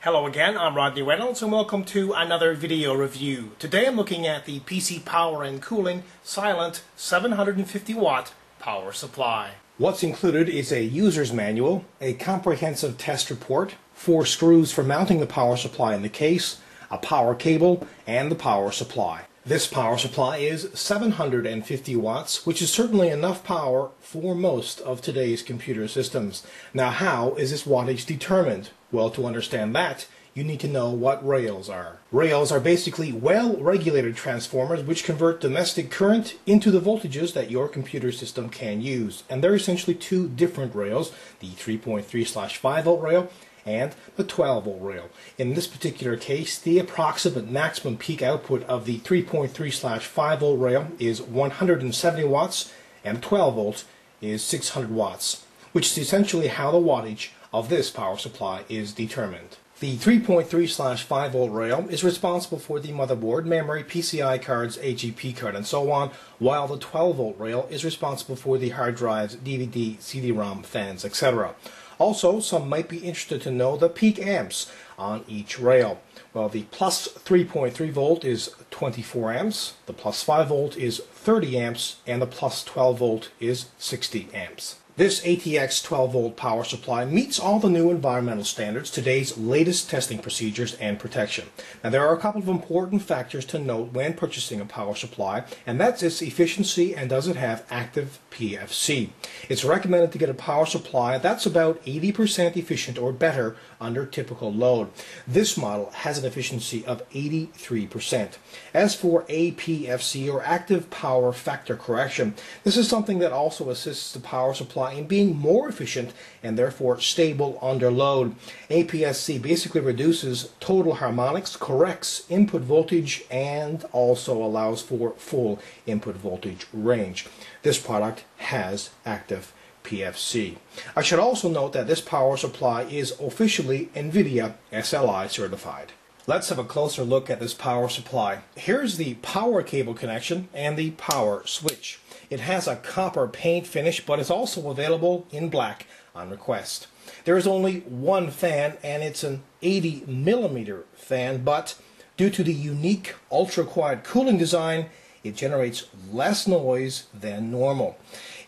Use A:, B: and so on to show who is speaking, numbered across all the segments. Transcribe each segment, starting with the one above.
A: Hello again, I'm Rodney Reynolds and welcome to another video review. Today I'm looking at the PC Power and Cooling Silencer 750 watt power supply. What's included is a user's manual, a comprehensive test report, four screws for mounting the power supply in the case, a power cable, and the power supply. This power supply is 750 watts, which is certainly enough power for most of today's computer systems. Now how is this wattage determined? Well, to understand that, you need to know what rails are. Rails are basically well-regulated transformers which convert domestic current into the voltages that your computer system can use. And there are essentially two different rails, the 3.3 5 volt rail and the 12 volt rail. In this particular case, the approximate maximum peak output of the 3.3 slash 5 volt rail is 170 watts and 12 volt is 600 watts, which is essentially how the wattage of this power supply is determined. The 3.3 slash 5 volt rail is responsible for the motherboard, memory, PCI cards, AGP card, and so on, while the 12 volt rail is responsible for the hard drives, DVD, CD-ROM, fans, etc. Also, some might be interested to know the peak amps on each rail. Well, the plus 3.3 volt is 24 amps, the plus 5 volt is 30 amps, and the plus 12 volt is 60 amps. This ATX 12 volt power supply meets all the new environmental standards, today's latest testing procedures and protection. Now there are a couple of important factors to note when purchasing a power supply, and that's its efficiency and does it have active PFC. It's recommended to get a power supply that's about 80% efficient or better under typical load. This model has an efficiency of 83%. As for APFC or active power factor correction, this is something that also assists the power supply in being more efficient and therefore stable under load. APFC basically reduces total harmonics, corrects input voltage, and also allows for full input voltage range. This product has active PFC. I should also note that this power supply is officially NVIDIA SLI certified. Let's have a closer look at this power supply. Here's the power cable connection and the power switch. It has a copper paint finish, but it's also available in black on request. There is only one fan, and it's an 80 millimeter fan, but due to the unique ultra quiet cooling design, it generates less noise than normal.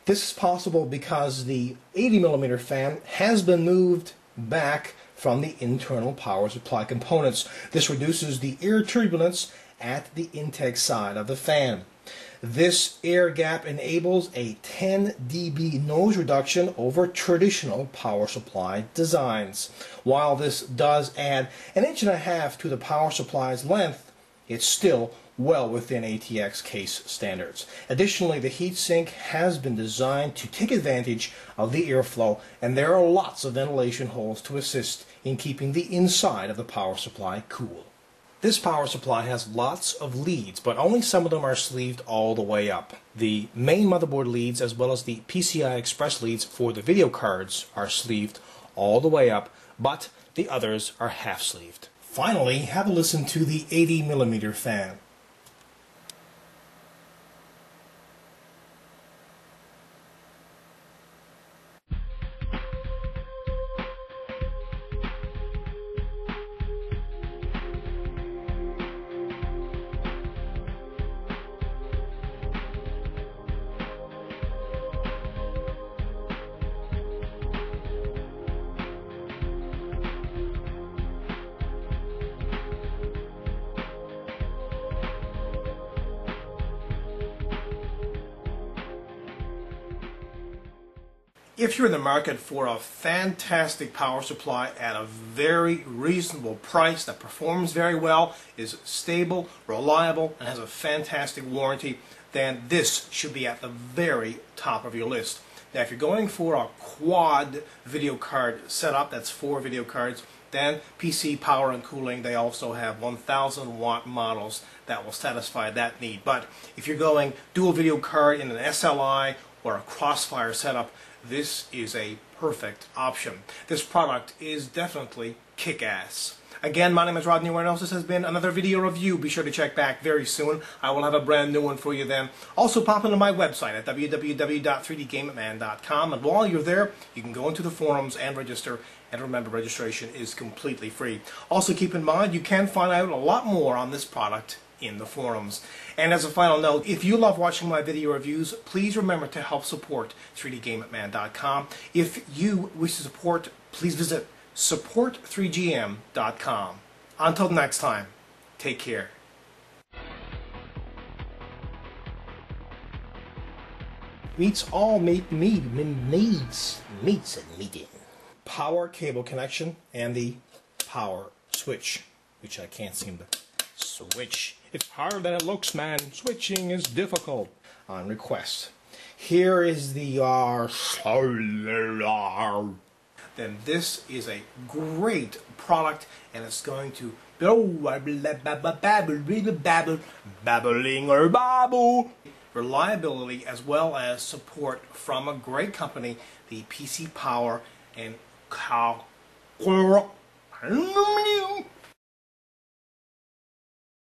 A: This is possible because the 80 millimeter fan has been moved back from the internal power supply components. This reduces the air turbulence at the intake side of the fan. This air gap enables a 10 dB noise reduction over traditional power supply designs. While this does add an inch and a half to the power supply's length, it's still well within ATX case standards. Additionally, the heatsink has been designed to take advantage of the airflow, and there are lots of ventilation holes to assist in keeping the inside of the power supply cool. This power supply has lots of leads, but only some of them are sleeved all the way up. The main motherboard leads as well as the PCI Express leads for the video cards are sleeved all the way up, but the others are half sleeved. Finally, have a listen to the 80mm fan. If you're in the market for a fantastic power supply at a very reasonable price that performs very well, is stable, reliable, and has a fantastic warranty, then this should be at the very top of your list. Now if you're going for a quad video card setup, that's four video cards, then PC Power and Cooling, they also have 1000 watt models that will satisfy that need. But if you're going dual video card in an SLI or a Crossfire setup, this is a perfect option. This product is definitely kick-ass. Again, my name is Rodney Reynolds. This has been another video review. Be sure to check back very soon. I will have a brand new one for you then. Also, pop into my website at www.3dgameman.com. And while you're there, you can go into the forums and register. And remember, registration is completely free. Also, keep in mind, you can find out a lot more on this product in the forums. And as a final note, if you love watching my video reviews, please remember to help support 3dgameman.com. If you wish to support, please visit support3gm.com. Until next time, take care. Meets all meet me needs meets and meeting. Power cable connection and the power switch, which I can't seem to switch. It's harder than it looks, man. Switching is difficult. On request. Here is the R solar. Then this is a great product and it's going to babbling or babble reliability as well as support from a great company, the PC Power and Cal